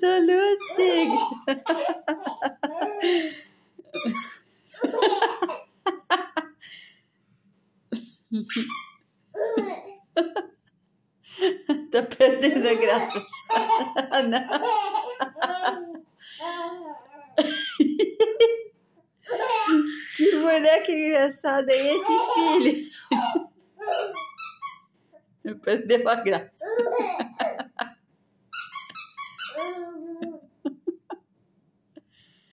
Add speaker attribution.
Speaker 1: so lustig. Sta perdendo graça. Que moleque engraçado é esse filho? Perdeu a graça.